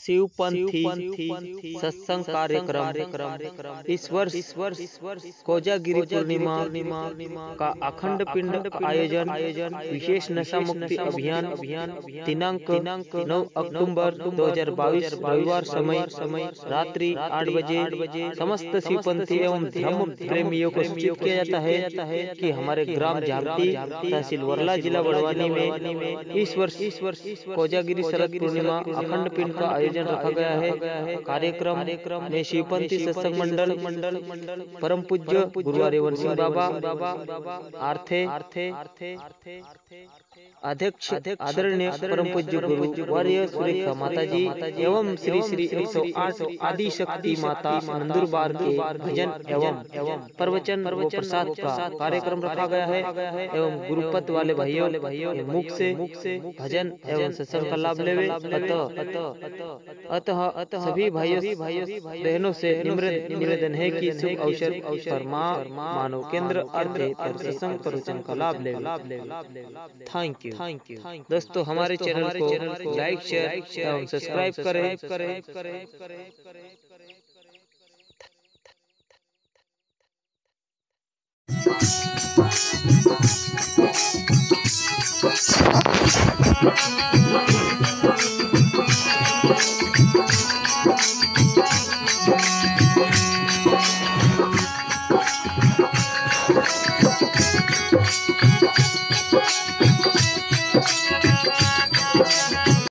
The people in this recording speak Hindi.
शिवपंथी सत्संग कार्यक्रम। इस वर्ष इस वर्ष कोजागिरी पूर्णिमा का अखंड पिंड आयोजन आयोजन विशेष नशा मुक्ति अभियान अभियान दिनांक नौ अक्टूबर 2022 रविवार समय समय रात्रि आठ बजे बजे समस्त शिवपंथी एवं धर्म प्रेमियों को सूचित किया जाता है कि हमारे ग्राम झामती तहसील वरला जिला बड़वानी में इस वर्ष इस वर्ष कोजागिरी शरद पूर्णिमा अखंड पिंड का आयोजन रखा गया है। कार्यक्रम में शिवपंथी सत्संग मंडल मंडल परम पूज्य गुरु रेवन सिंह बाबा, आर्थे, अध्यक्ष, आदरणीय परम पूज्य गुरु माता जी एवं श्री श्री एक सौ आठ आदि शक्ति माता नंदुरबार के भजन एवं प्रवचन प्रसाद का कार्यक्रम रखा गया है एवं गुरुपत वाले भाइयों भाइयों मुख से मुख से भजन एवं सत्संग का लाभ लेवे। अतः अतः अतः सभी भाइयों भाइयों बहनों से निवेदन है कि शुभ अवसर पर माँ मानव केंद्र अर्थ सत्संग प्रवचन का लाभ ले लाभ ले थैंक यू थैंक यू दोस्तों हमारे चैनल को लाइक शेयर एवं सब्सक्राइब करें। करें। करें करें Thank you.